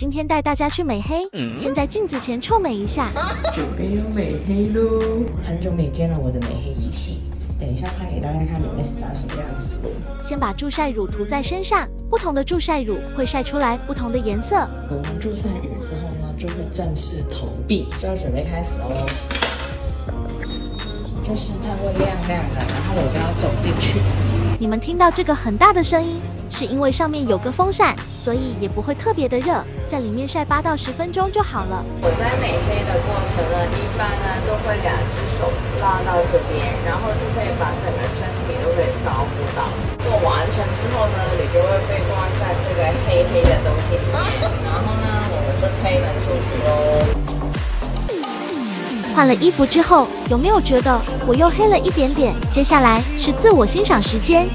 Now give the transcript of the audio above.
今天带大家去美黑，先在镜子前臭美一下。准备要美黑喽！很久没见了我的美黑仪器，等一下拍给大家看里面是长什么样子的。先把助晒乳涂在身上，不同的助晒乳会晒出来不同的颜色。涂完助晒乳之后呢，就会正式投币，就要准备开始哦。就是它会亮亮的，然后我就要走进去。你们听到这个很大的声音，是因为上面有个风扇，所以也不会特别的热，在里面晒八到十分钟就好了。我在美黑的过程呢，一般呢都会两只手拉到这边，然后就可以把整个身体都可以照顾到。做完成之后呢，你就会被关在这个黑黑的东西里面，换了衣服之后，有没有觉得我又黑了一点点？接下来是自我欣赏时间。